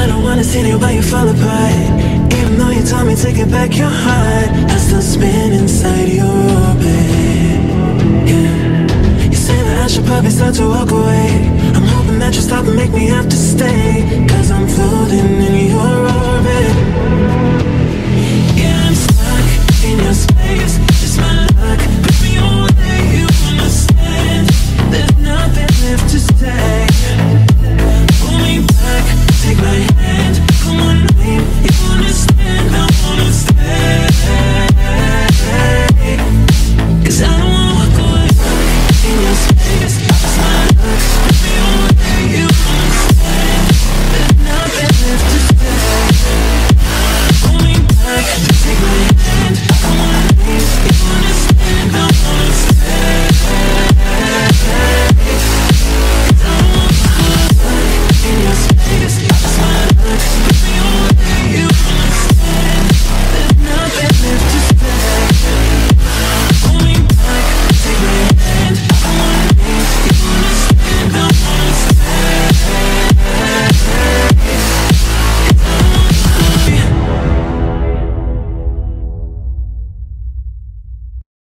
I don't wanna see you while you fall apart. Even though you told me to get back your heart I still spin inside your orbit. Yeah. You say that I should probably start to walk away. I'm hoping that you stop and make me have to stay. Cause I'm floating